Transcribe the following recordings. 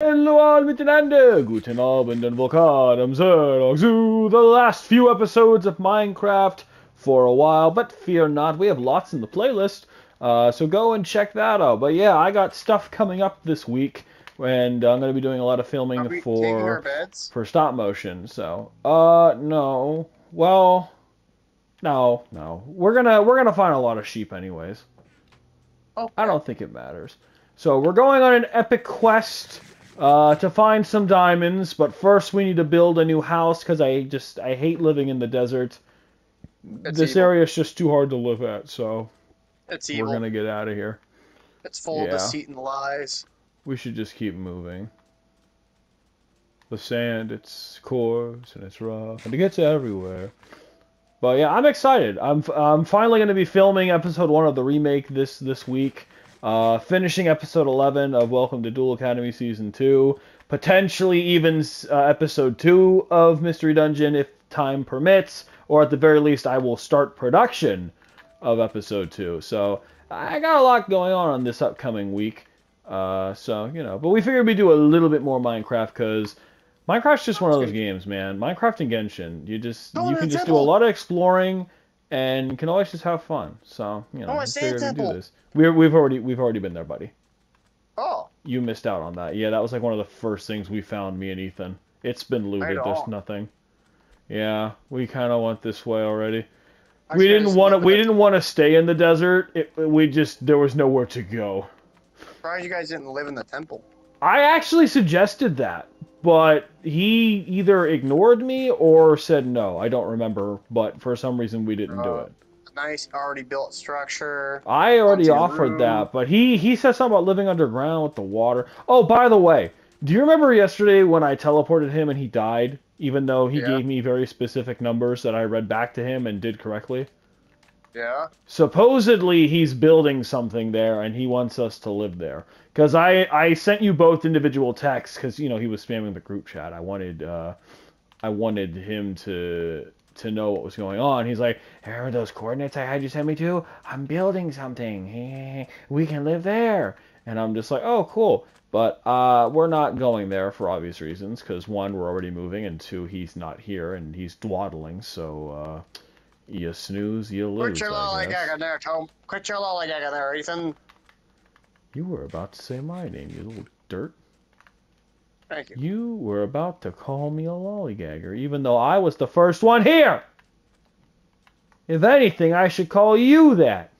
Hello all miteinander, guten Abend und willkommen zu the last few episodes of Minecraft for a while, but fear not, we have lots in the playlist, uh, so go and check that out. But yeah, I got stuff coming up this week, and I'm going to be doing a lot of filming Are we taking our for for stop motion. So, uh, no, well, no, no, we're gonna we're gonna find a lot of sheep anyways. Oh, I don't think it matters. So we're going on an epic quest uh, to find some diamonds, but first we need to build a new house because I just I hate living in the desert. This evil. area is just too hard to live at, so It's we're evil. gonna get out of here. It's full Yeah. of deceit and lies. We should just keep moving. The sand, it's coarse and it's rough, and it gets everywhere. But yeah, I'm excited. I'm I'm finally going to be filming episode one of the remake this this week. Uh, finishing episode 11 of Welcome to Duel Academy season two. Potentially even uh, episode two of Mystery Dungeon if time permits, or at the very least, I will start production of episode two. So I got a lot going on on this upcoming week. Uh, so you know, but we figured we'd do a little bit more Minecraft because Minecraft's just one of those games, man. Minecraft and Genshin, you just you can just do a lot of exploring and you can always just have fun. So you know, Oh, we see a figured we'd do this. We're, we've already we've already been there, buddy. Oh, You missed out on that. Yeah, that was like one of the first things we found, me and Ethan. It's been looted. There's nothing. Yeah, we kind of went this way already. I we didn't want to. We didn't want to stay in the desert. It, we just there was nowhere to go. Surprised you guys didn't live in the temple. I actually suggested that, but he either ignored me or said no. I don't remember, but for some reason we didn't do Uh, it. Nice, already built structure. I already offered room. that, but he he said something about living underground with the water. Oh, by the way, do you remember yesterday when I teleported him and he died, even though he Yeah. gave me very specific numbers that I read back to him and did correctly? Yeah. supposedly he's building something there and he wants us to live there because i i sent you both individual texts because you know he was spamming the group chat. I wanted uh i wanted him to to know what was going on. He's like here are those coordinates i had you send me to? I'm building something. We can live there. And i'm just like oh cool. But uh, we're not going there for obvious reasons because one we're already moving and two he's not here and he's dwaddling so uh you snooze, you lose. Quit your lollygagging there, Tom. Quit your lollygagging there, Ethan. You were about to say my name, you little dirt. Thank you. You were about to call me a lollygagger, even though I was the first one here. If anything, I should call you that.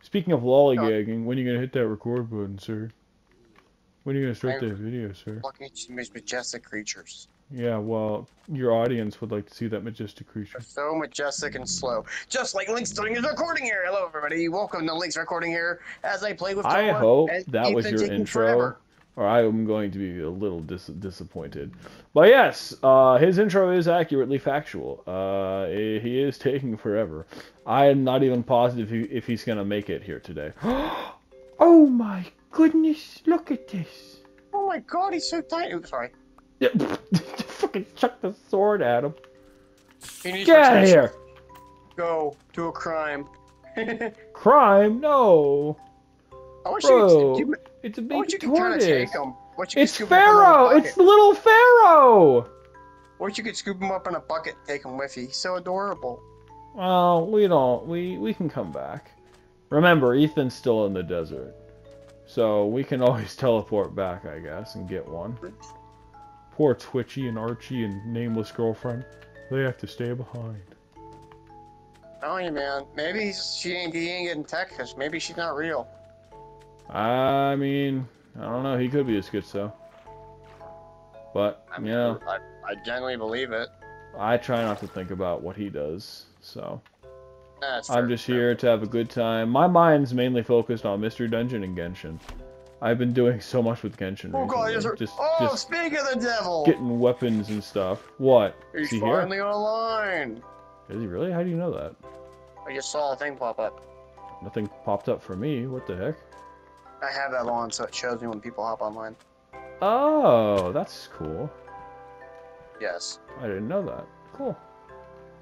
Speaking of lollygagging, when are you gonna hit that record button, sir? When are you gonna start I- that video, sir? Looking at these majestic creatures. Yeah, well, your audience would like to see that majestic creature. So majestic and slow. Just like Link's doing his recording here. Hello, everybody. Welcome to Link's recording here as I play with I hope that was your intro, forever. or I am going to be a little dis- disappointed. But yes, uh, his intro is accurately factual. Uh, he is taking forever. I am not even positive he, if he's gonna make it here today. oh my goodness! Look at this. Oh my god, he's so tiny. Oops, sorry. Fucking chuck the sword at him. He needs Get out of here! Go do a crime. Crime? No. I wish Bro, you could. it's a wish big you could kind of tortoise. take him. What you It's scoop him up in a Pharaoh. It's little Pharaoh. What you could scoop him up in a bucket, and take him with you. He's so adorable. Well, we don't. We we can come back. Remember, Ethan's still in the desert, so we can always teleport back, I guess, and get one. Poor Twitchy and Archie and nameless girlfriend. They have to stay behind. Oh yeah, man. Maybe she ain't, he ain't getting tech because maybe she's not real. I mean, I don't know. He could be a schizo. But I you know, I, I genuinely believe it. I try not to think about what he does. So That's I'm just here to have a good time. My mind's mainly focused on Mystery Dungeon and Genshin. I've been doing so much with Genshin Oh god, yes, Just, oh, just speak of the devil! getting weapons and stuff. What? He's Is he here? finally online! Is he really? How do you know that? I just saw a thing pop up. Nothing popped up for me. What the heck? I have that on so it shows me when people hop online. Oh, that's cool. Yes. I didn't know that. Cool.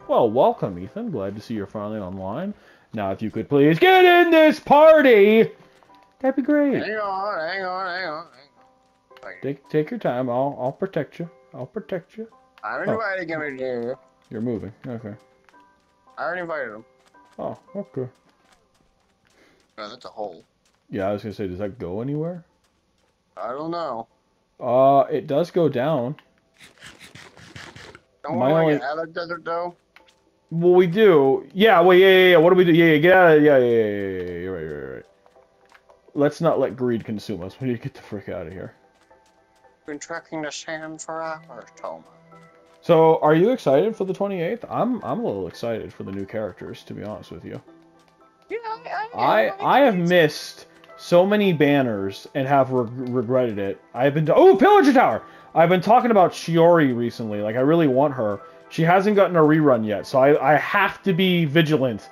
Well, welcome, Ethan. Glad to see you're finally online. Now, if you could please get in this party That'd be great. Hang on, hang on, hang on. Hang on. Take take your time. I'll I'll protect you. I'll protect you. I'm Oh. inviting him to. You're moving. Okay. I already invited him. Oh, okay. Oh, that's a hole. Yeah, I was gonna say, does that go anywhere? I don't know. Uh, it does go down. Don't My only- get out of the desert though. Well, we do. Yeah. Well, yeah, yeah, yeah. What do we do? Yeah, yeah. Get out of. Yeah, yeah, yeah, yeah. yeah. You're right, you're right. Let's not let greed consume us. We need to get the frick out of here. Been tracking the sand for hours, Touma. So, are you excited for the 28th? I'm I'm a little excited for the new characters, to be honest with you. Yeah, I I I have missed so many banners and have reg regretted it. I've been oh pillager tower. I've been talking about Chiori recently. Like I really want her. She hasn't gotten a rerun yet, so I I have to be vigilant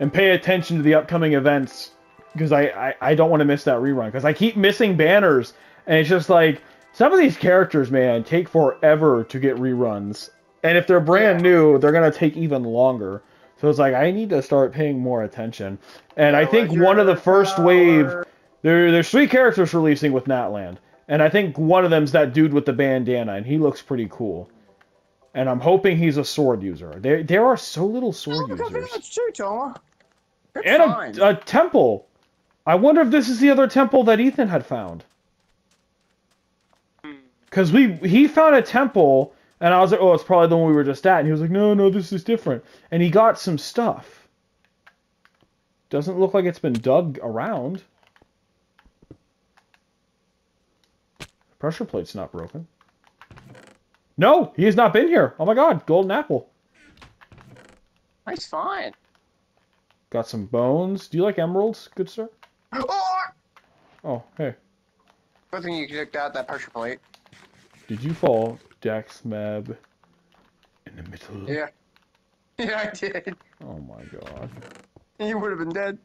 and pay attention to the upcoming events because I, I I don't want to miss that rerun because I keep missing banners and it's just like some of these characters, man, take forever to get reruns. And if they're brand Yeah. new, they're gonna take even longer. So it's like I need to start paying more attention. And I think one of the first wave there there's three characters releasing with Natlan. And I think one of them's that dude with the bandana, and he looks pretty cool. And I'm hoping he's a sword user. There there are so little sword users. That's true, Touma. And a, a temple. I wonder if this is the other temple that Ethan had found. Hmm. Cause we he found a temple and I was like, oh, it's probably the one we were just at. And he was like, no, no, this is different. And he got some stuff. Doesn't look like it's been dug around. Pressure plate's not broken. No, he has not been here. Oh my god, golden apple. Nice find. Got some bones. Do you like emeralds, good sir? Oh! Oh, hey. Good thing you took out that pressure plate. Did you fall, Dex Meb, in the middle? Yeah. Yeah, I did. Oh my god. You would have been dead.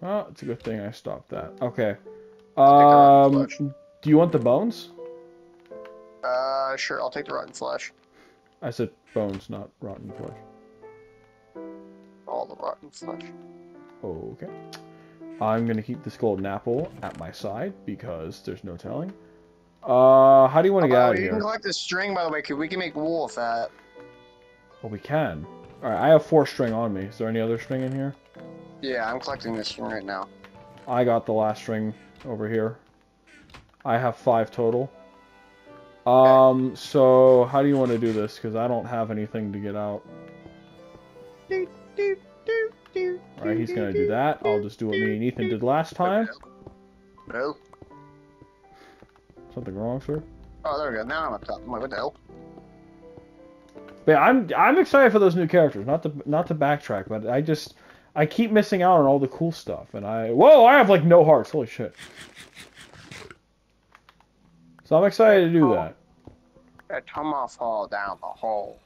Well, it's a good thing I stopped that. Okay. Take the rotten Um, do you want the bones? Uh, sure. I'll take the rotten flesh. I said bones, not rotten flesh. All the rotten flesh. Okay. I'm gonna keep this golden apple at my side because there's no telling. Uh, how do you want to get Oh, out of here? you can collect this string, by the way. we can make wool with that. Well, we can. All right, I have four string on me. Is there any other string in here? Yeah, I'm collecting this string right now. I got the last string over here. I have five total. Um, so how do you want to do this? Because I don't have anything to get out. Alright, he's gonna do that. I'll just do what me and Ethan did last time. No. Something wrong, sir? Oh, there we go. Now I'm up top. I'm like, what the hell? But yeah, I'm I'm excited for those new characters. Not to not to backtrack, but I just I keep missing out on all the cool stuff. And I whoa, I have like no hearts. Holy shit. So I'm excited to do that. That Touma fall down the hole.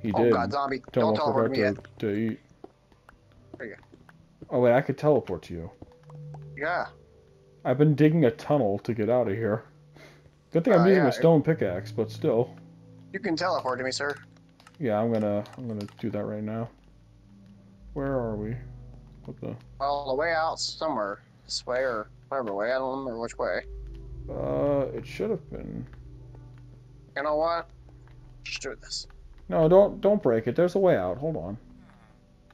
He Oh did. god, zombie. Don't, Don't teleport me yet. to, to eat. There you Oh wait, I could teleport to you. Yeah. I've been digging a tunnel to get out of here. Good thing I'm Uh, using yeah. a stone pickaxe, but still. You can teleport to me, sir. Yeah, I'm gonna I'm gonna do that right now. Where are we? What the? Well, the way out somewhere. This way or whatever way. I don't remember which way. Uh, it should have been. You know what? Just do this. No, don't don't break it. There's a way out. Hold on.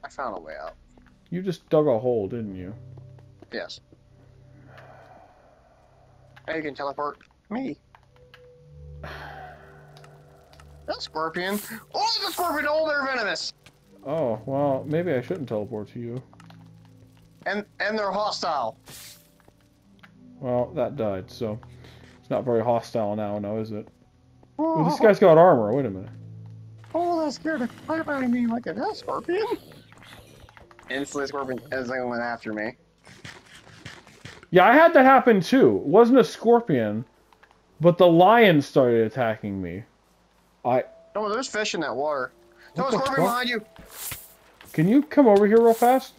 I found a way out. You just dug a hole, didn't you? Yes. Now you can teleport me. That scorpion. Oh, the scorpion! Oh, they're venomous. Oh well, maybe I shouldn't teleport to you. And and they're hostile. Well, that died, so it's not very hostile now, now is it? Oh, Ooh, this oh. guy's got armor. Wait a minute. Oh, that scared the crap out of me like a scorpion. Instantly, scorpion instantly went after me. Yeah, I had that happen too. It wasn't a scorpion, but the lion started attacking me. I Oh, there's fish in that water. No, scorpion fuck? behind you. can you come over here real fast?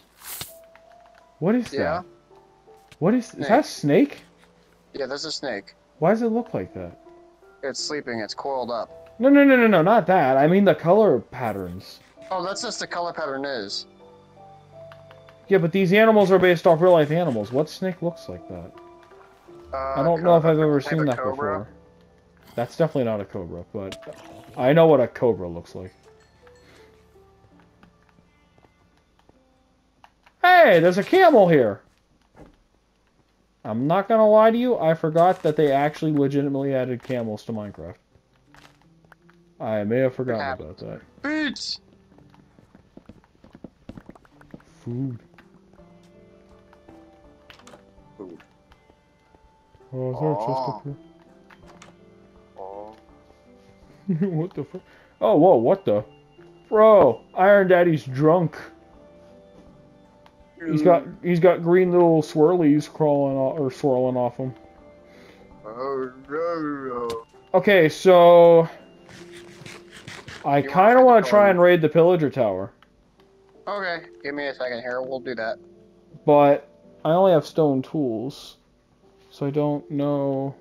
What is Yeah. that? What is is that a snake? Yeah, there's a snake. Why does it look like that? It's sleeping. It's coiled up. No, no, no, no, no, not that. I mean the color patterns. Oh, that's just the color pattern is. Yeah, but these animals are based off real life animals. What snake looks like that? Uh, I don't know if I've ever seen that cobra. before. That's definitely not a cobra, but I know what a cobra looks like. Hey, there's a camel here. I'm not gonna lie to you, I forgot that they actually legitimately added camels to Minecraft. I may have forgotten about that. Beats! Food. Food. Oh, is there a chest Oh. up here? Oh. what the fuck? Oh, whoa, what the? Bro, Iron Daddy's drunk. He's got he's got green little swirlies crawling off, or swirling off him. Oh, no. Okay, so I kind of want to try and raid the pillager tower, Okay, give me a second here. We'll do that. but I only have stone tools, so I don't know.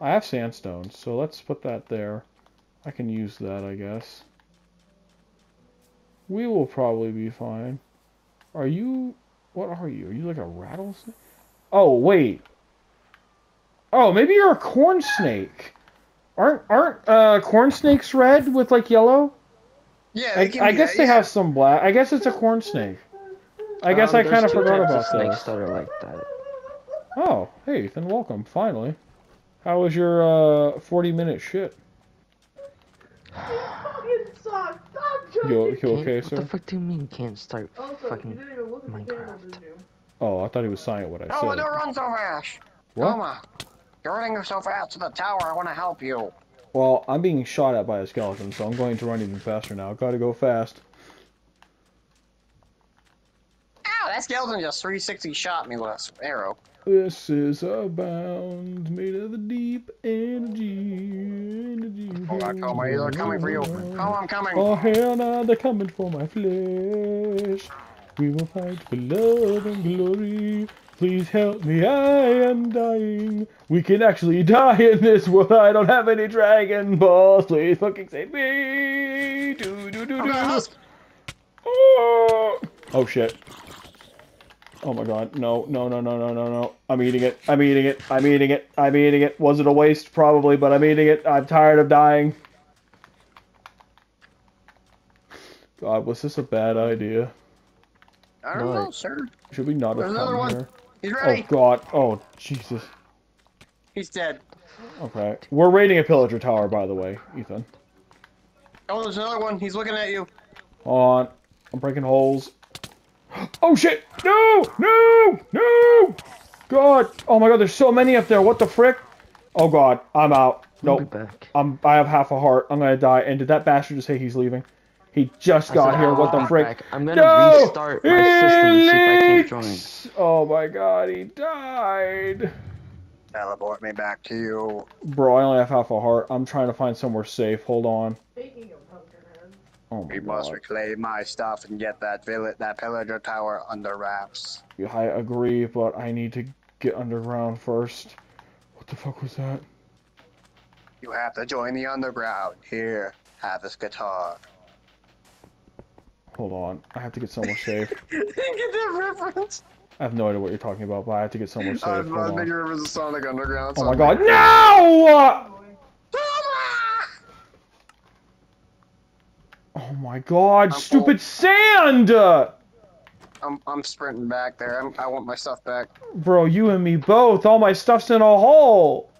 I have sandstone, so let's put that there. I can use that, I guess. We will probably be fine. Are you? What are you? Are you like a rattlesnake? Oh wait. Oh, maybe you're a corn snake. Aren't aren't uh, corn snakes red with like yellow? Yeah, I, I guess that, they yeah. have some black. I guess it's a corn snake. I guess Um, I kind of forgot types about of snakes those. that are like that. Oh, hey Ethan, welcome. Finally. How was your uh 40 minute shit? fucking sucks. Stop You, joking. you Can't- okay, what sir? the fuck do you mean can't start Also, fucking you didn't even look at the table, Minecraft? Oh, I thought he was saying what I No, said. don't run so fast. What? Come. You're running so fast to the tower. I want to help you. Well, I'm being shot at by a skeleton, so I'm going to run even faster now. Gotta go fast. Ow, that skeleton just 360 shot me with an arrow. This is a bound made of the deep energy. energy. Hold on, Coma. They're coming for you. Coma, I'm coming. Oh hell no, they're coming for my flesh. We will fight for love and glory. Please help me, I am dying. We can actually die in this world. I don't have any Dragon Balls. Please fucking save me. Do do do do. Oh, oh shit. Oh my god. No, no, no, no, no, no, no. I'm eating it. I'm eating it. I'm eating it. I'm eating it. Was it a waste? Probably, but I'm eating it. I'm tired of dying. God, was this a bad idea? I don't No. know, sir. Should we not have There's another come one. here? He's Oh god. Oh, Jesus. He's dead. Okay. We're raiding a pillager tower, by the way, Ethan. Oh, there's another one. He's looking at you. Hold on. I'm breaking holes. Oh shit! No! No! No! God! Oh my god, there's so many up there. What the frick? Oh god, I'm out. I'll Nope. I'm I have half a heart. I'm gonna die. And did that bastard just say he's leaving? He just I got said here. I'll What the ah, be frick? back. I'm gonna No! restart my system and see if I can't join. Oh my god, he died. Teleport me back to you. Bro, I only have half a heart. I'm trying to find somewhere safe. Hold on. Speaking of Pumpkinhead, Oh my We must reclaim my stuff and get that village, that pillager tower under wraps. I agree, but I need to get underground first. What the fuck was that? You have to join the underground. Here, have this guitar. Hold on. I have to get somewhere safe. you get that reference? I have no idea what you're talking about, but I have to get somewhere safe. I was thinking it was Sonic Underground Oh my god, no! Oh my god, I'm stupid sand! I'm, I'm sprinting back there. I'm, I want my stuff back. Bro, you and me both. All my stuff's in a hole.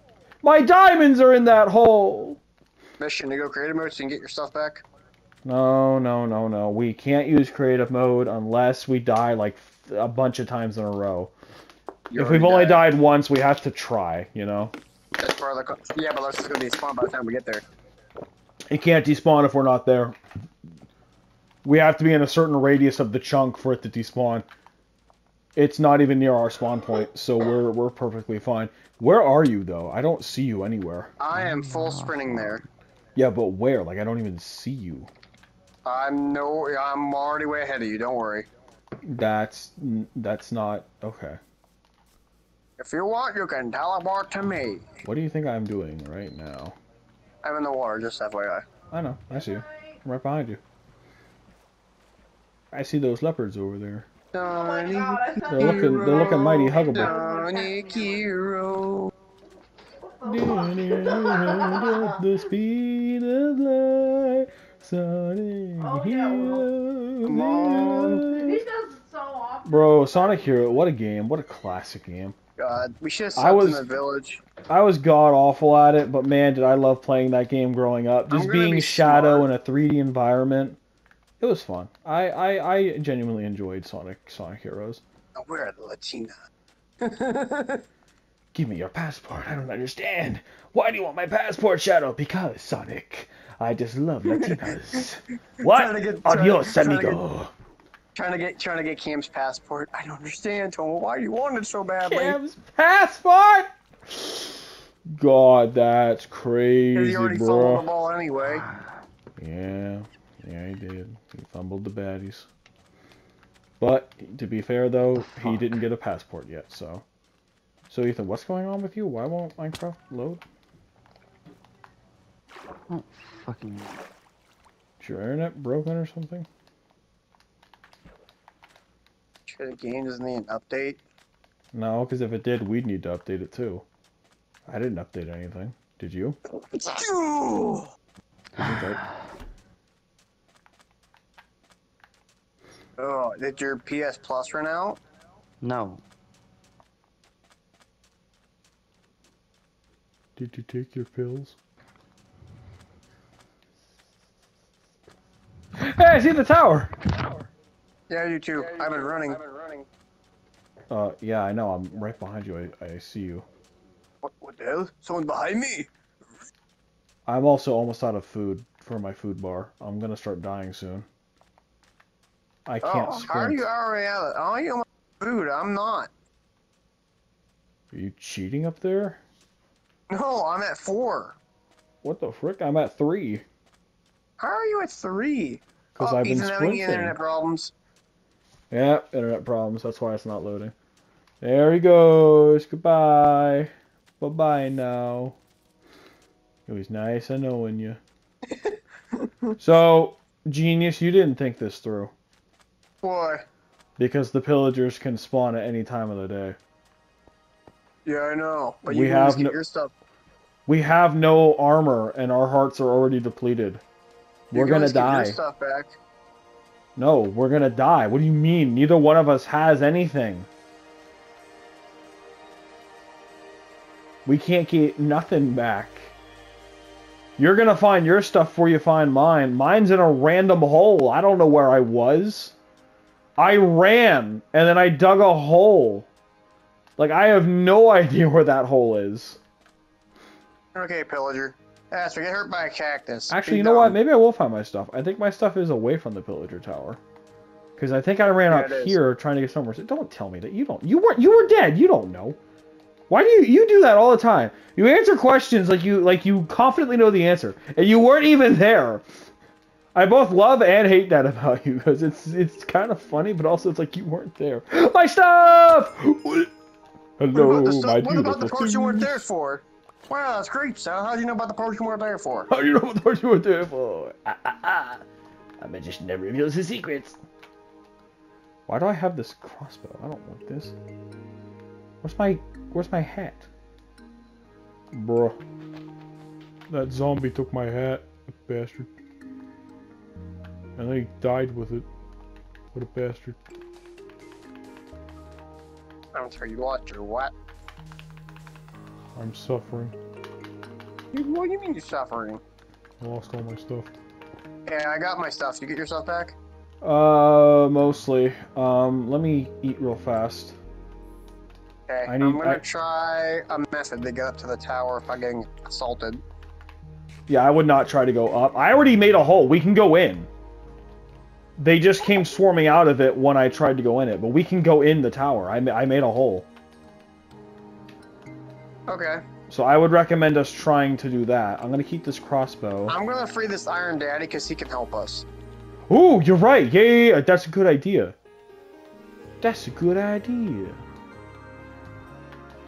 My diamonds are in that hole. Mission to go creative mode so you can get your stuff back. No, no, no, no. We can't use creative mode unless we die like a bunch of times in a row. You if we've only died once, we have to try, you know? That's part of the yeah, but that's gonna be spawned by the time we get there. It can't despawn if we're not there. We have to be in a certain radius of the chunk for it to despawn. It's not even near our spawn point, so we're we're perfectly fine. Where are you though? I don't see you anywhere. I am full sprinting there. Yeah, but where? Like I don't even see you. I'm no, I'm already way ahead of you. Don't worry. That's that's not okay. If you want, you can teleport to me. What do you think I'm doing right now? I'm in the water, just FYI. I know. I see you. I'm right behind you. I see those leopards over there. Oh my god, They're looking, they're looking mighty huggable. Sonic Hero. the speed of light, Sonic Oh, yeah, Hero. Come on. He does it so often. Bro, Sonic Hero, what a game! What a classic game. God, we should have I was- in the village. I was god awful at it, but man, did I love playing that game growing up. Just being be Shadow smart. in a 3D environment, it was fun. I, I, I genuinely enjoyed Sonic Sonic Heroes. Oh, where are the Latina? Give me your passport. I don't understand. Why do you want my passport, Shadow? Because Sonic, I just love Latinas. what? Trying to get- trying- Adios, trying to amigo. Trying to get trying to get Cam's passport. I don't understand, Tom. Why do you want it so badly? Cam's passport. God, that's Because crazy, he already bro. fumbled the ball anyway. Yeah, yeah, he did. He fumbled the baddies. But to be fair, though, he didn't get a passport yet. So, so Ethan, what's going on with you? Why won't Minecraft load? Oh, fucking. Is your internet broken or something? Sure, the game doesn't need an update. No, because if it did, we'd need to update it too. I didn't update anything. Did you? Ooh. I think Oh, did your PS Plus run out? No. Did you take your pills? Hey, I see the tower. Yeah, you too. I've been running. Uh, yeah, I know. I'm right behind you. I, I see you. What, what the hell? Someone behind me. I'm also almost out of food for my food bar. I'm gonna start dying soon. I can't Oh, how are you already out of Oh, you my food. I'm not. Are you cheating up there? No, I'm at four. What the frick? I'm at three. How are you at three? Because oh, I've been Ethan having sprinting. internet problems. Yeah, internet problems. That's why it's not loading. There he goes. Goodbye. Bye bye now. It was nice I knowing you. so, genius, you didn't think this through Boy. because the pillagers can spawn at any time of the day. Yeah, I know. But We you have get no- your stuff. We have no armor and our hearts are already depleted. you We're gonna die. Your stuff back. No, we're gonna die. What do you mean? Neither one of us has anything. We can't get nothing back. You're gonna find your stuff before you find mine. Mine's in a random hole. I don't know where I was. I ran and then I dug a hole. Like I have no idea where that hole is. Okay, pillager. Aster, get hurt by a cactus. Actually, Be you know what? Maybe I will find my stuff. I think my stuff is away from the pillager tower. Because I think I ran Yeah, up is. here trying to get somewhere. Don't tell me that you don't. You weren't. You were dead. You don't know. Why do you you do that all the time? You answer questions like you like you confidently know the answer, and you weren't even there. I both love and hate that about you because it's it's kind of funny, but also it's like you weren't there. My stuff. Hello, What about the, stuff, my what about the parts you weren't there for? Wow, that's great, Sal. How do you know about the parts you weren't there for? How do you know what the you were there for? Ah, ah, ah. A magician never reveals his secrets. Why do I have this crossbow? I don't want this. Where's my Where's my hat? Bruh. That zombie took my hat, bastard. And then he died with it. What a bastard. I'm sorry, you lost your what? I'm suffering. What do you mean you're suffering? I lost all my stuff. Yeah, I got my stuff. You get your stuff back? Uh, mostly. Um, let me eat real fast. Okay, I I need- am gonna I- try a method to get up to the tower if I'm getting assaulted. Yeah, I would not try to go up. I already made a hole. We can go in. They just came swarming out of it when I tried to go in it, but we can go in the tower. I, ma- I made a hole. Okay, So I would recommend us trying to do that. I'm gonna keep this crossbow. I'm gonna free this Iron Daddy because he can help us. Ooh, you're right. Yeah, yeah, yeah. That's a good idea. That's a good idea.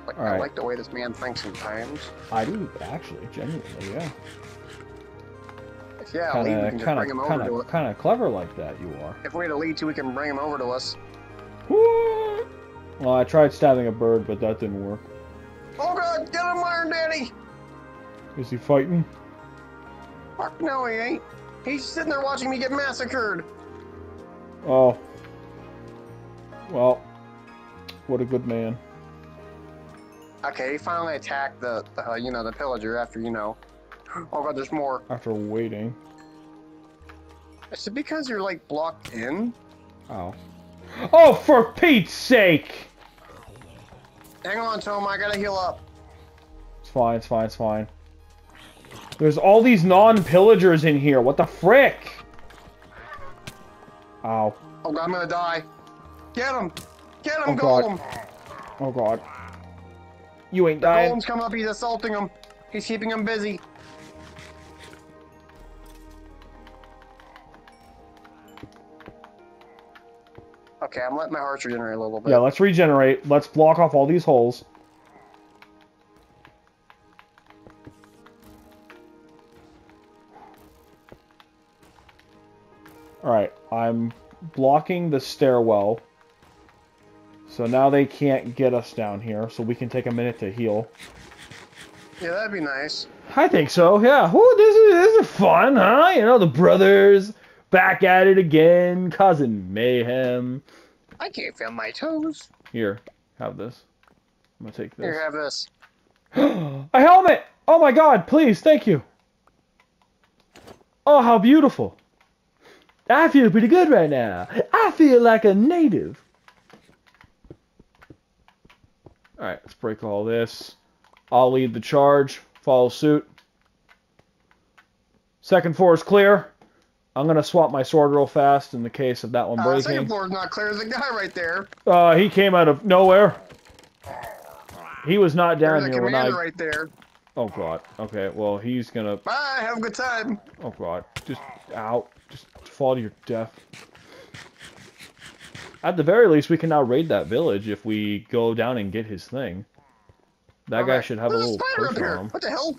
Like, All I right. like the way this man thinks sometimes. I do, actually, genuinely, yeah. Yeah, lead, we Kind can of, just bring him over to us. kind of clever like that. You are. If we had a lead to, we can bring him over to us. Well, I tried stabbing a bird, but that didn't work. Oh god, get him, Iron Daddy! Is he fighting? Fuck no, he ain't. He's sitting there watching me get massacred. Oh. Well, what a good man. Okay, he finally attacked the, the uh, you know, the pillager after, you know. Oh god, there's more. After waiting. Is it because you're like blocked in? Oh. Oh, for Pete's sake! Hang on, Tom, I gotta heal up. It's fine, it's fine, it's fine. There's all these non-pillagers in here. What the frick? Ow. Oh god, I'm gonna die. Get him! Get him, Oh, God. Oh god. You ain't dying. Golem's come up, he's assaulting him. He's keeping him busy. Okay, I'm letting my hearts regenerate a little bit. Yeah, let's regenerate. Let's block off all these holes. Alright, I'm blocking the stairwell. So now they can't get us down here, so we can take a minute to heal. Yeah, that'd be nice. I think so, yeah. Ooh, this is, this is fun, huh? You know, the brothers back at it again, causing mayhem. I can't feel my toes. Here, have this. I'm gonna take this. Here, have this. a helmet! Oh my god, please, thank you. Oh, how beautiful. I feel pretty good right now. I feel like a native. Alright, let's break all this. I'll lead the charge. Follow suit. Second floor is clear. I'm gonna swap my sword real fast in the case of that one Uh, breaking. second floor is not clear. There's a guy right there. Uh, he came out of nowhere. He was not down There's a here when I. right there. Oh god. Okay. Well, he's gonna. Bye, have a good time. Oh god. Just out. Just fall to your death. At the very least, we can now raid that village if we go down and get his thing. That guy Okay. should have a There's little spider up here. What the hell?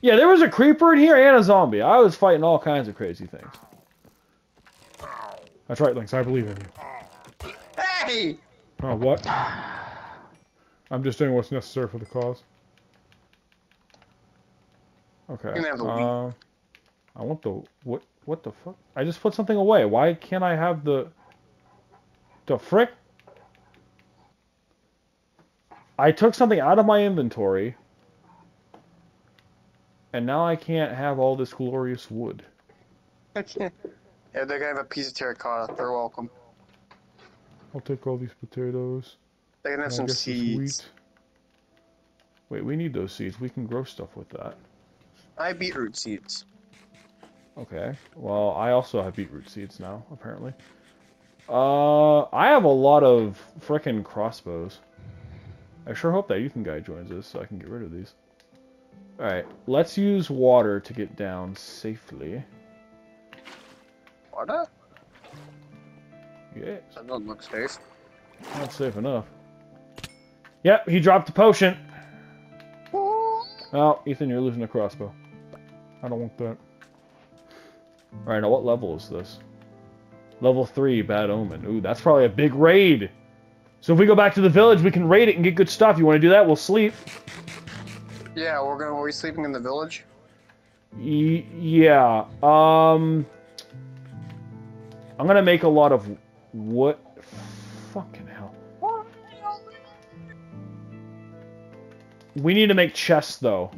Yeah, there was a creeper in here and a zombie. I was fighting all kinds of crazy things. That's right, Lynx. I believe in you. Hey! Oh, what? I'm just doing what's necessary for the cause. Okay. You can have the wheat. uh, I want the what? What the fuck? I just put something away. Why can't I have the the frick? I took something out of my inventory, and now I can't have all this glorious wood. I can't. Yeah, they're gonna have a piece of terracotta. They're welcome. I'll take all these potatoes. They can have some seeds. wheat. Wait, we need those seeds. We can grow stuff with that. I have beetroot seeds. Okay. Well, I also have beetroot seeds now, apparently. Uh, I have a lot of frickin' crossbows. I sure hope that Ethan guy joins us so I can get rid of these. Alright, let's use water to get down safely. What? That doesn't look safe. not safe enough. Yep, he dropped the potion. Oh, Ethan, you're losing a crossbow. I don't want that. Alright, now what level is this? Level 3, Bad Omen. Ooh, that's probably a big raid. So if we go back to the village, we can raid it and get good stuff. You want to do that? We'll sleep. Yeah, we're gonna. Are we sleeping in the village? Y yeah. Um... I'm gonna make a lot of what? Fucking hell. We need to make chests, though.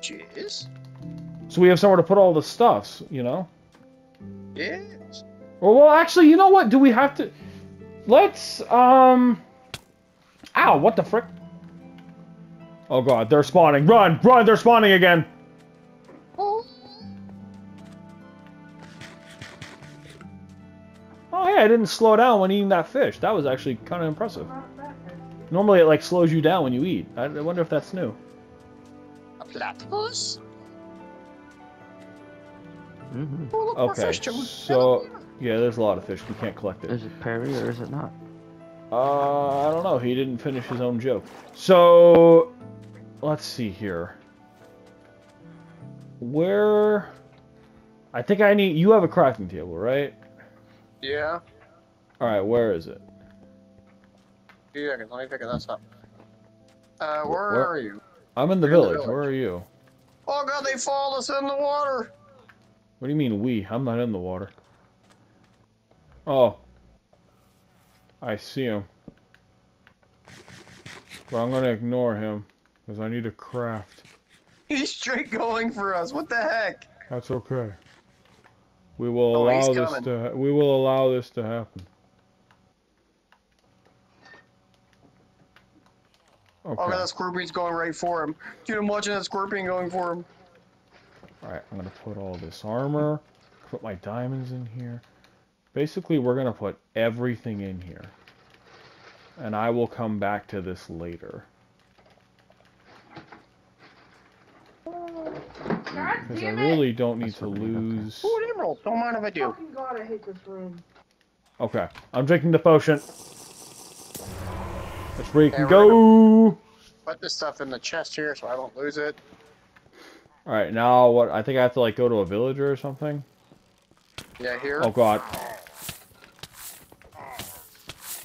Jeez. So we have somewhere to put all the stuffs, you know? Yes. Or, well, actually, you know what? Do we have to... Let's, um... Ow, what the frick? Oh god, they're spawning. Run! Run! They're spawning again! I didn't slow down when eating that fish. That was actually kind of impressive. Normally, it, like, slows you down when you eat. I, I wonder if that's new. A platypus? Mm-hmm. Oh, Okay, so... Yeah, there's a lot of fish. We can't collect it. Is it Perry or is it not? Uh, I don't know. He didn't finish his own joke. So, let's see here. where? I think I need. You have a crafting table, right? Yeah. All right. Where is it? Two seconds. Let me pick this up. Uh, where, Where- are you? I'm in the You're in the village. village. Where are you? Oh god, they followed us in the water. What do you mean we? I'm not in the water. Oh. I see him. But I'm gonna ignore him because I need a craft. He's straight going for us. What the heck? That's okay. We will Oh, allow this to. We will allow this to happen. Oh Okay. god, that scorpion's going right for him. Dude, I'm watching that scorpion going for him. Alright, I'm gonna put all this armor, put my diamonds in here. Basically, we're gonna put everything in here. And I will come back to this later. God Because I damn it! really don't need That's to what we lose... Ooh, an emerald. Don't mind if I do. Fucking God, I hate this room. Okay, I'm drinking the potion. That's where you Okay, can go! Put this stuff in the chest here so I don't lose it. Alright, now what? I think I have to like go to a villager or something? Yeah, here. Oh god.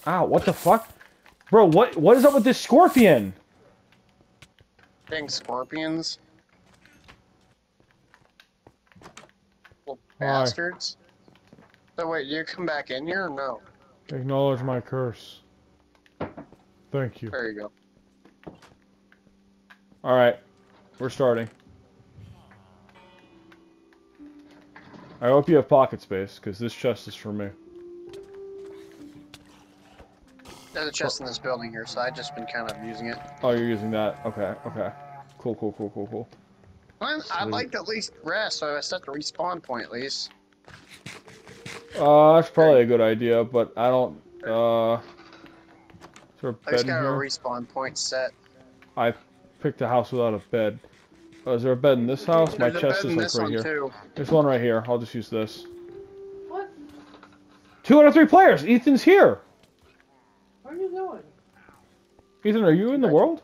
Ow, what the fuck? Bro, what what is up with this scorpion? Dang scorpions. Little bastards. So wait, you come back in here or no? Acknowledge my curse. Thank you. There you go. Alright, we're starting. I hope you have pocket space, because this chest is for me. There's a chest in this building here, so I've just been kind of using it. Oh, you're using that. Okay, okay. Cool, cool, cool, cool, cool. Well, I'd like to at least rest, so I set the respawn point at least. Uh, that's probably a good idea, but I don't, uh... Is there a I bed just in got a respawn point set. I picked a house without a bed. Oh, is there a bed in this house? My There's a chest bed is in like this right here. too. There's one right here. I'll just use this. What? Two out of three players! Ethan's here! Where are you going? Ethan, are you in the world?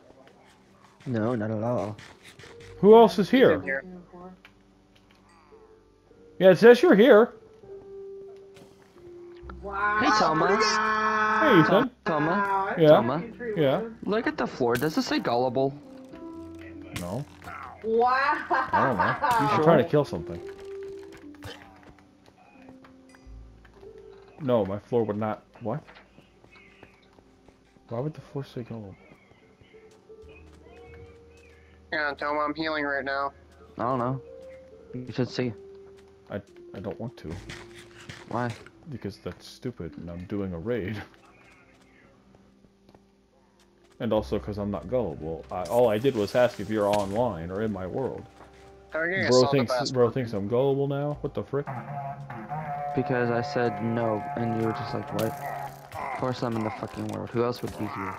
No, not at all. Who else is here? here. Yeah, it says you're here. Wow. Hey, Touma. Hey, Ethan. Touma, Wow, that's Yeah. a Yeah. look at the floor. Does it say gullible? No. Wow. I don't know. I'm trying to kill something. No, my floor would not. What? Why would the floor say gold? Yeah, tell him I'm healing right now. I don't know. You should see. I I don't want to. Why? Because that's stupid and I'm doing a raid. And also because I'm not gullible. I, all I did was ask if you're online or in my world. How are you gonna Bro thinks, bro thinks I'm gullible now? What the frick? Because I said no, and you were just like, what? Of course I'm in the fucking world. Who else would be here?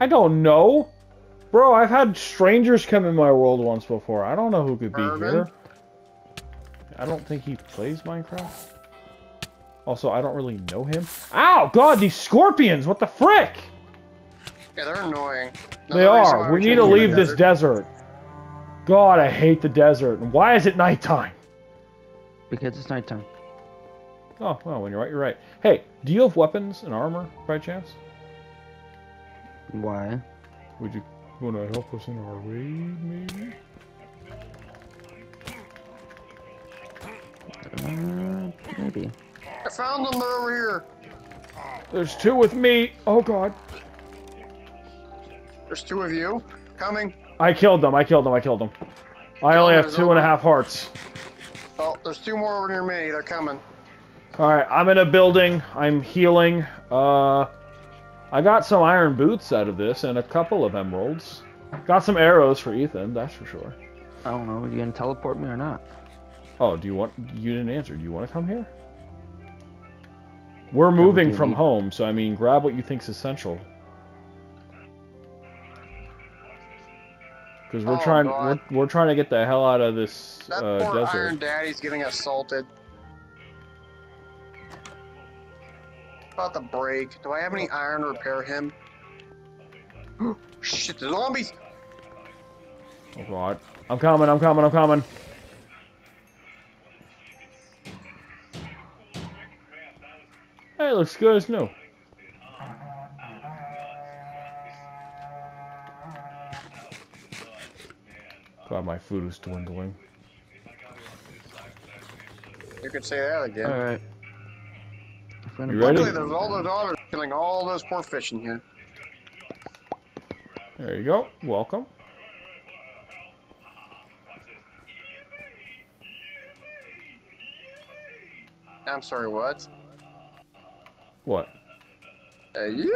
I don't know! Bro, I've had strangers come in my world once before. I don't know who could be Urban? here. I don't think he plays Minecraft. Also, I don't really know him. Ow! God, these scorpions! What the frick? Yeah, they're annoying. They Another reason are. We we need to leave this desert. desert. God, I hate the desert. And why is it nighttime? Because it's nighttime. Oh, well, when you're right, you're right. Hey, do you have weapons and armor by chance? Why? Would you want to help us in our raid, maybe? Uh, maybe. I found them. They're over here. There's two with me. Oh, God. There's two of you coming. I killed them. I killed them. I killed them. I only have There's two and a over- half hearts. Oh, there's two more over near me. They're coming. All right, I'm in a building. I'm healing. Uh, I got some iron boots out of this and a couple of emeralds. Got some arrows for Ethan, that's for sure. I don't know. Are you gonna teleport me or not? Oh, do you want? You didn't answer. Do you want to come here? We're moving from need? home, so I mean, grab what you think's essential. Because we're Oh, trying, we're, we're trying to get the hell out of this That uh, poor desert. Iron Daddy's getting assaulted. About to break. Do I have any iron to repair him? Shit, the zombies! Oh god, I'm coming, I'm coming, I'm coming. It looks good as new. God, my food is dwindling. You could say that again. Alright. If we're gonna You ready? Luckily, there's all those otters killing all those poor fish in here. There you go. Welcome. I'm sorry, what? What? Uh, yeah.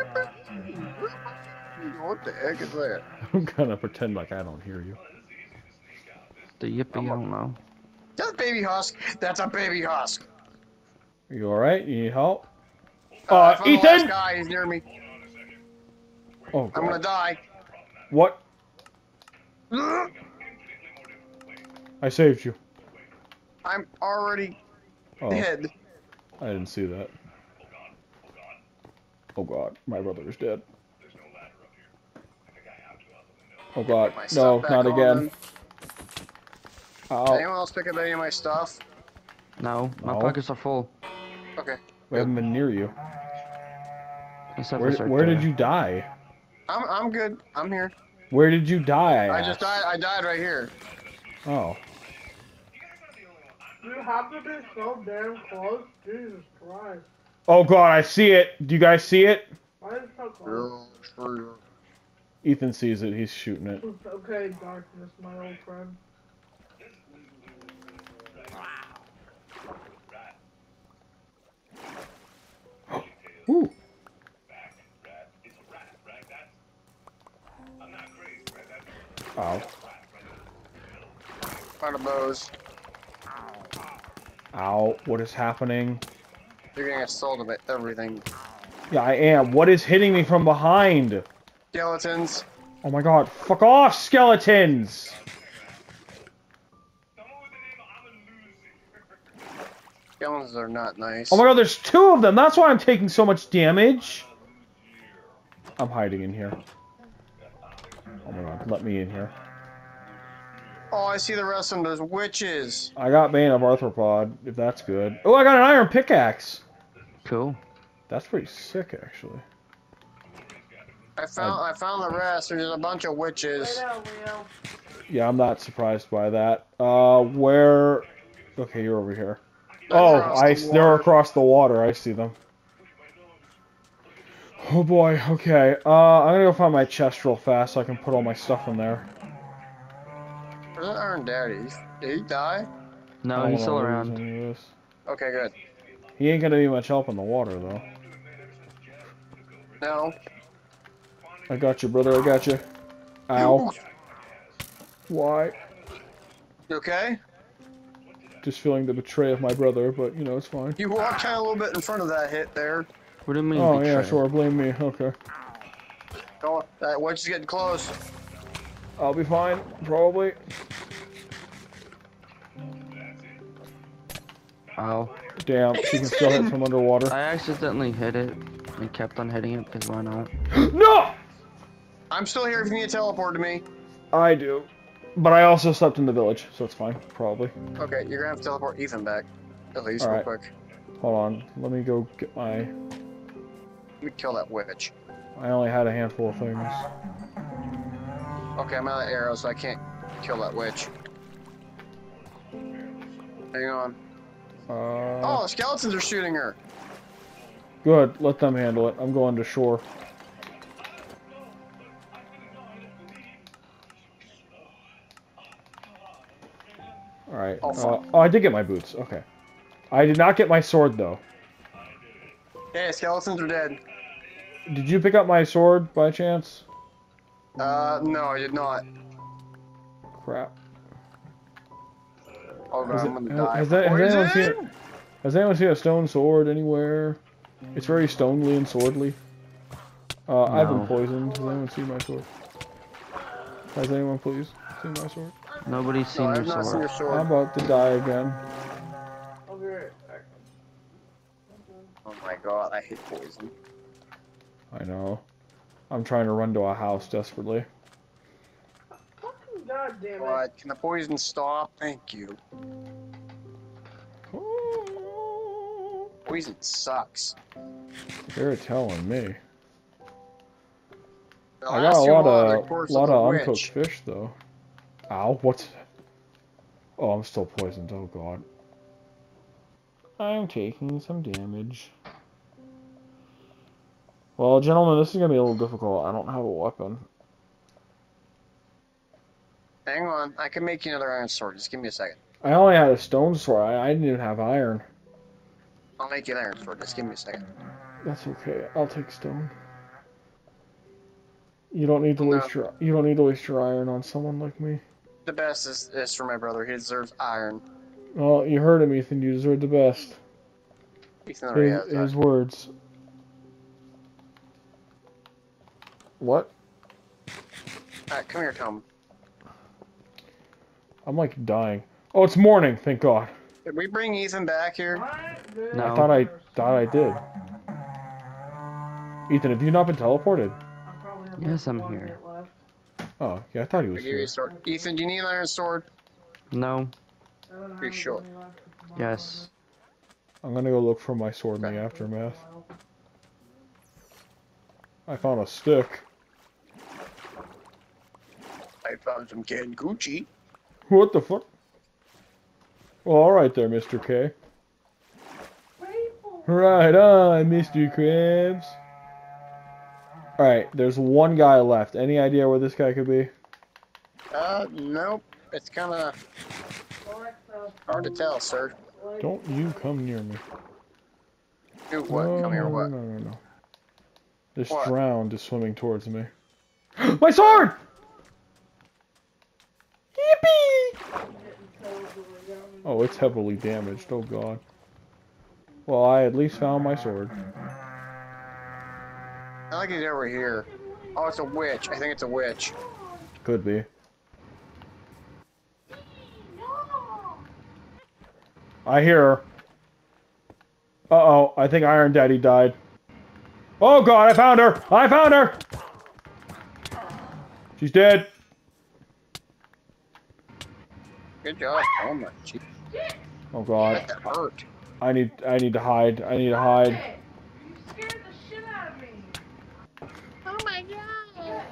What the heck is that? I'm gonna pretend like I don't hear you. The yippee, I don't know. That's a baby husk. That's a baby husk. You alright? You need help? Uh, Uh, I the last Ethan! guy. He's near me. Oh, God. I'm gonna die. What? I saved you. I'm already Oh, dead. I didn't see that. Oh god, my brother is dead. Oh god, no, not again. then. Ow, Anyone else pick up any of my stuff? No, my No. pockets are full. Okay. we haven't been near you. Where, where did you die? I'm I'm good. I'm here. Where did you die? I just died. I died right here. Oh, You have to be so damn close. Jesus Christ. Oh god, I see it. Do you guys see it? Why is it so close? Ethan sees it. He's shooting it. Okay, darkness, my old friend. Ooh. Ow. Out of bows. Ow. What is happening? You're getting assaulted by everything. Yeah, I am. What is hitting me from behind? Skeletons. Oh my god. Fuck off, skeletons! Skeletons are not nice. Oh my god, there's two of them! That's why I'm taking so much damage! I'm hiding in here. Oh my god, let me in here. Oh, I see the rest of them. There's witches. I got Bane of Arthropod, if that's good. Oh, I got an iron pickaxe! Cool. That's pretty sick, actually. I found I found the rest. There's a bunch of witches. down, Yeah, I'm not surprised by that. Uh, where... Okay, you're over here. They're Oh, I, the they're across the water. I see them. Oh boy, okay. Uh, I'm gonna go find my chest real fast so I can put all my stuff in there. Where's Iron Daddy? Did he die? No, he's still around. any of this. Okay, good. He ain't gonna be much help in the water, though. No. I got you, brother. I got you. Ow. Why? You okay? Just feeling the betray of my brother, but you know it's fine. You walked kind of a little bit in front of that hit there. What do you mean Oh yeah, sure. Blame me. Okay. Oh, that witch is getting close. I'll be fine, probably. Ow. Damn, she can still hit from underwater. I accidentally hit it and kept on hitting it because why not? no! I'm still here if you need to teleport to me. I do. But I also slept in the village, so it's fine, probably. Okay, you're gonna have to teleport Ethan back. At least, real Alright. quick. Hold on. Let me go get my... Let me kill that witch. I only had a handful of things. Okay, I'm out of arrows, so I can't kill that witch. Hang on. Uh, Oh, skeletons are shooting her. Good, let them handle it. I'm going to shore. Alright. Oh, uh, oh, I did get my boots. Okay. I did not get my sword, though. Hey, skeletons are dead. Did you pick up my sword, by chance? Uh, no, I did not. Crap. Hold Has on, it- I'm gonna die. has that- has anyone seen Has anyone seen a stone sword anywhere? It's very stonely and swordly. Uh, I've been poisoned. Has anyone seen my sword? Has anyone please seen my sword? Nobody's seen I've your not seen your sword. I'm about to die again. I'll be right back. Oh my god, I hate poison. I know. I'm trying to run to a house desperately. Fucking goddamn it. What? Can the poison stop? Thank you. Poison sucks. You're telling me. The I got a lot mods, of lot the of witch. uncooked fish though. Ow! What's? Oh, I'm still poisoned. Oh god. I'm taking some damage. Well, gentlemen, this is gonna be a little difficult. I don't have a weapon. Hang on, I can make you another iron sword. Just give me a second. I only had a stone sword. I, I didn't even have iron. I'll make you an iron sword. Just give me a second. That's okay. I'll take stone. You don't need to No. waste your you don't need to waste your iron on someone like me. The best is, is for my brother. He deserves iron. Well, you heard him, Ethan. You deserve the best. Ethan already His, has that. his words. What? Alright, come here, Tom. I'm like dying. Oh, it's morning. Thank God. Did we bring Ethan back here? No. I thought I thought I did. Ethan, have you not been teleported? Yes, I'm here. Oh, yeah, I thought he I was you here. a sword. Ethan, do you need an iron sword? No. Pretty sure. Yes. I'm gonna go look for my sword in the aftermath. I found a stick. I found some canned Gucci. What the fuck? Well, alright there, Mr. K. Right on, Mr. Krabs. Alright, there's one guy left. Any idea where this guy could be? Uh, nope. It's kind of hard to tell, sir. Don't you come near me. Do what? No, Come here, what? No, no, no. This What? drowned is swimming towards me. My sword! Yippee! Oh, it's heavily damaged. Oh god. Well, I at least found my sword. I like it over here. Oh, it's a witch. I think it's a witch. Could be. I hear her. Uh-oh, I think Iron Daddy died. Oh god, I found her! I found her! She's dead. Good job. Oh my. Oh god. That hurt. I need I need to hide. I need to hide. You scared the shit out of me. Oh my god.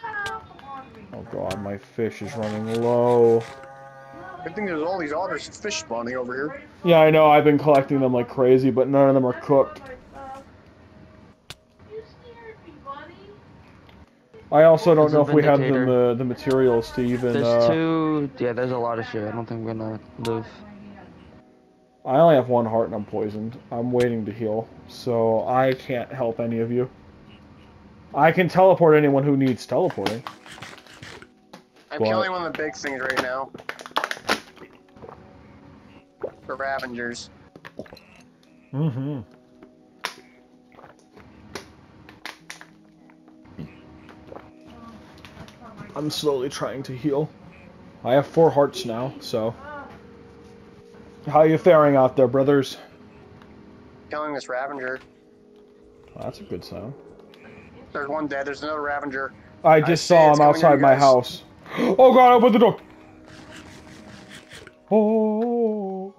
Come on me. Oh god, my fish is running low. Good thing there's all these otters and fish spawning over here. Yeah, I know, I've been collecting them like crazy, but none of them are cooked. You scared me, buddy. I also don't know if we have the, Vindicator. uh, the materials to even, There's uh... two. Yeah, there's a lot of shit. I don't think we're gonna live. I only have one heart and I'm poisoned. I'm waiting to heal, so I can't help any of you. I can teleport anyone who needs teleporting. I'm What? killing one of the big things right now. The Ravengers. Mm-hmm. I'm slowly trying to heal. I have four hearts now, so... How are you faring out there, brothers? Killing this Ravenger. Oh, that's a good sound. There's one dead. There's another Ravenger. I I just see saw him outside my house. Oh god, open the door! Oh.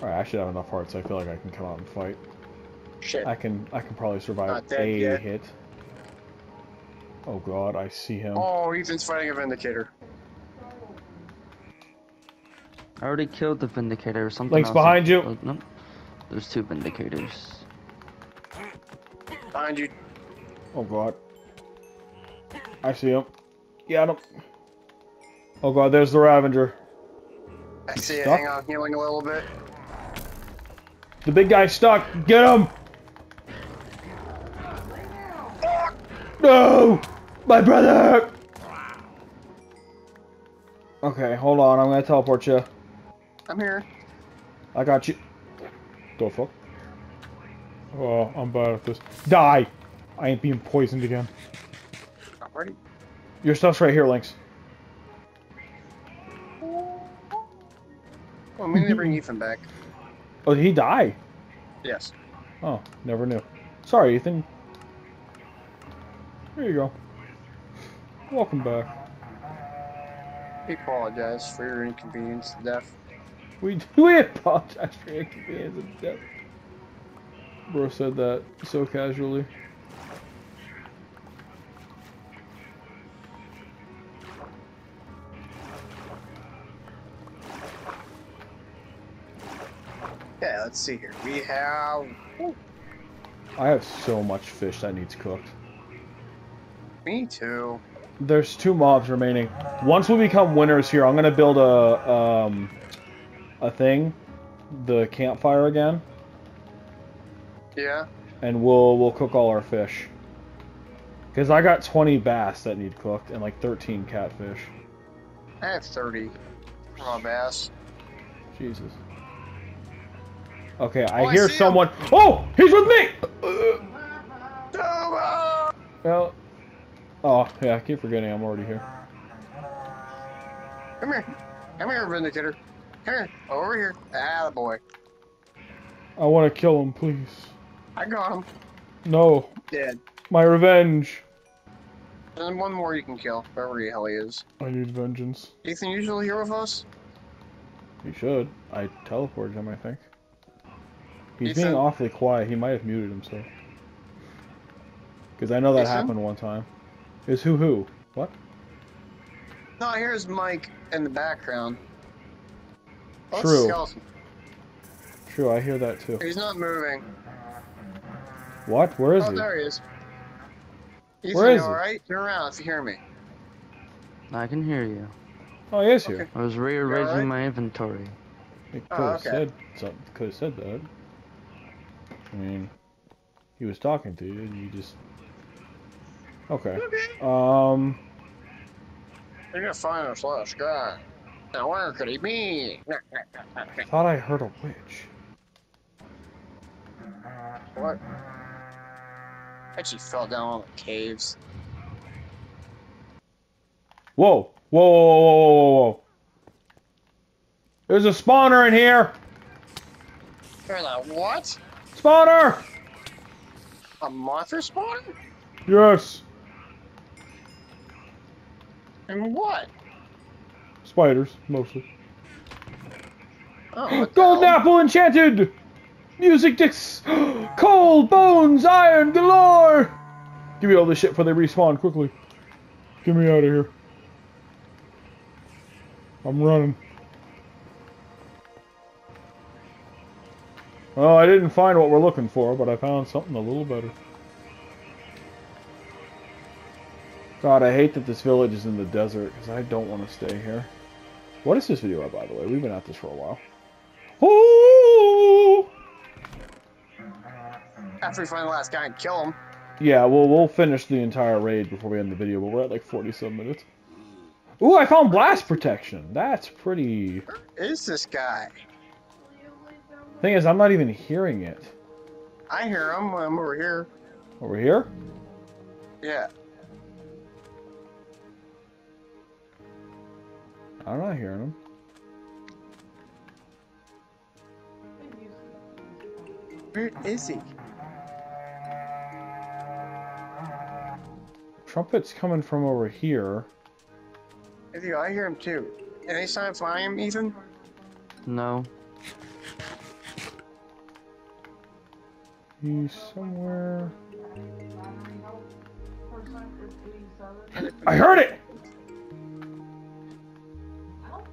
Alright, I should have enough hearts. I feel like I can come out and fight. Shit. I can I can probably survive a yet. hit. Oh god, I see him. Oh, Ethan's fighting a Vindicator. I already killed the Vindicator or something. Link's else. behind you. Oh, nope. There's two Vindicators. Behind you. Oh god. I see him. Got him. Oh god, there's the Ravenger. I see it. Stuck? Hang on. Healing a little bit. The big guy's stuck. Get him! No! My brother! Okay, hold on. I'm gonna teleport you. I'm here. I got you. The fuck? Oh, I'm bad at this. Die! I ain't being poisoned again. Already. Your stuff's right here, Lynx. Well, we need to bring Ethan back. Oh, did he die? Yes. Oh, never knew. Sorry, Ethan. Here you go. Welcome back. We apologize for your inconvenience to death. We we apologize for your inconvenience and death. Bro said that so casually. Yeah, let's see here. We have. I have so much fish that needs cooked. Me too. There's two mobs remaining. Once we become winners here, I'm gonna build a um a thing, the campfire again, Yeah. and we'll we'll cook all our fish. Cause I got 20 bass that need cooked and like 13 catfish. That's have 30 raw bass. Jesus. Okay, I Oh, I hear see him. someone. Oh, he's with me. Toba! Well, oh yeah, I keep forgetting I'm already here. Come here. Come here, Vindicator. Come here. Over here. Ah, boy. I want to kill him, please. I got him. No, Dead. my revenge. And one more you can kill, wherever the hell he is. I need vengeance. Ethan usually here with us? He should. I teleported him, I think. He's Ethan? being awfully quiet. He might have muted himself. Because I know that Ethan? happened one time. Is who who? What? No, here's Mike in the background. Oh, True. skeleton. True, I hear that too. He's not moving. What? Where is oh, he? there he is. Ethan, Where is he? Alright, Turn around if you hear me. I can hear you. Oh, he is here. Okay. I was rearranging alright? my inventory. He could Oh, have okay. said something. Could have said that. I mean, he was talking to you, and you just. Okay. Um. You're gonna find us last guy. Now where could he be? I thought I heard a witch. what? Actually fell down one of the caves. Whoa! Whoa! Whoa! Whoa! Whoa! Whoa! Whoa! There's a spawner in here. What? Spawner! A monster spawner? Yes. And what? Spiders, mostly. Oh, Golden apple enchanted. Music dicks. Cold bones, iron galore. Give me all this shit before they respawn quickly. Get me out of here. I'm running. Well, I didn't find what we're looking for, but I found something a little better. God, I hate that this village is in the desert, because I don't want to stay here. What is this video at, by the way? We've been at this for a while. Ooh! After we find the last guy and kill him. Yeah, well, we'll finish the entire raid before we end the video, but we're at like 47 minutes. Ooh, I found blast protection. That's pretty... Where is this guy? Thing is, I'm not even hearing it. I hear him. I'm over here. Over here? Yeah. I'm not hearing him. Where is he? Trumpet's coming from over here. I do. I hear him too. Any sign of him, Ethan? No. He's somewhere... I heard it!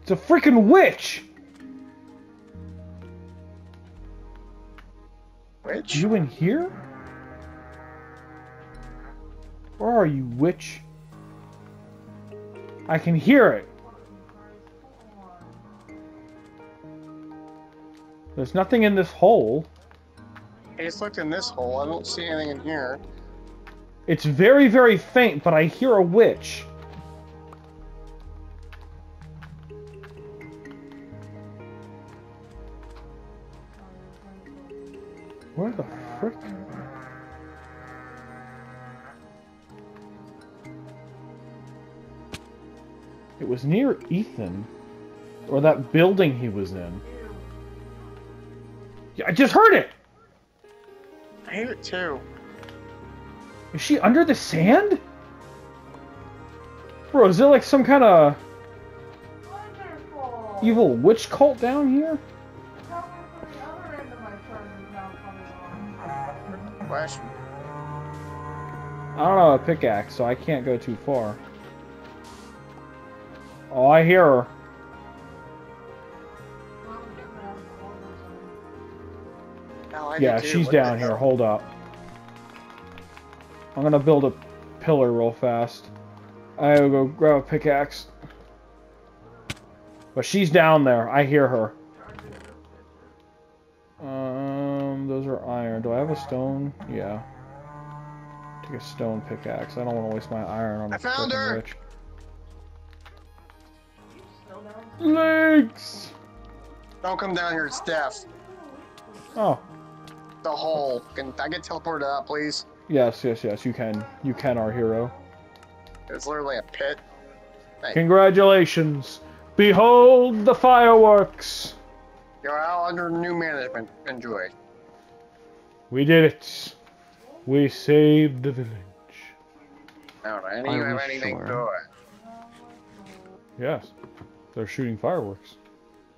It's a freaking witch! Which? You in here? Where are you, witch? I can hear it. There's nothing in this hole. I just looked in this hole. I don't see anything in here. It's very, very faint, but I hear a witch. Near Ethan. Or that building he was in. Yeah, I just heard it! I hear it too. Is she under the sand? Bro, is it like some kind of... evil witch cult down here? Tell me what the other end of my turn is now coming on. Question. I don't have a pickaxe, so I can't go too far. Oh, I hear her. I'm getting that all the time. Hell, I Yeah, do she's What down here. Hold up. I'm gonna build a pillar real fast. I will go grab a pickaxe. But she's down there. I hear her. Um, those are iron. Do I have a stone? Yeah. Take a stone pickaxe. I don't want to waste my iron on a I found her! witch. Legs! Don't come down here, it's death. Oh, The hole. Can I get teleported out, please? yes, yes, yes. You can. You can, our hero. It's literally a pit. Congratulations! Behold the fireworks! You're out under new management. Enjoy. We did it. We saved the village. Now, do any Are of you have anything sure? good? Yes. They're shooting fireworks.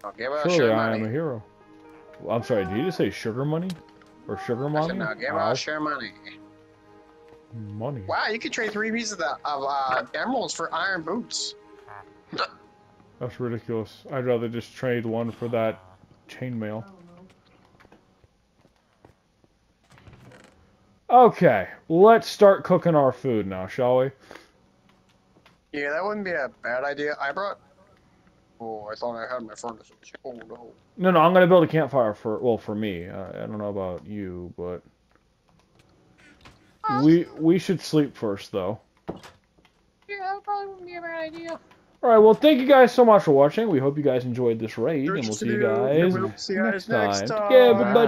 I'll give us Surely I money. am a hero. Well, I'm sorry, did you just say sugar money? Or sugar I money? said, now give Wow. us your money. Money. Wow, you could trade three pieces of, the- of uh, emeralds for iron boots. That's ridiculous. I'd rather just trade one for that chainmail. Okay, let's start cooking our food now, shall we? Yeah, that wouldn't be a bad idea. I brought. Oh, I thought I had my furnace. Oh no. No, no, I'm gonna build a campfire for well for me. Uh, I don't know about you, but we we should sleep first though. Yeah, that probably wouldn't be a bad idea. All right, well, thank you guys so much for watching. We hope you guys enjoyed this raid, and we'll see you guys See you guys next next time. time. Yeah, everybody.